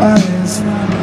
my eyes